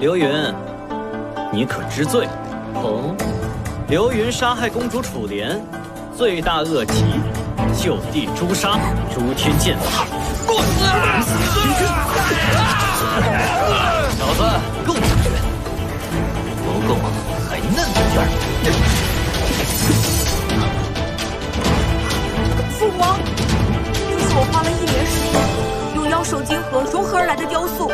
刘云，你可知罪？哦，刘云杀害公主楚莲，罪大恶极，就地诛杀，诛天剑法，滚！小子，够狠！不够，还嫩着点父王，这是我花了一年时间，用妖兽晶核融合而来的雕塑。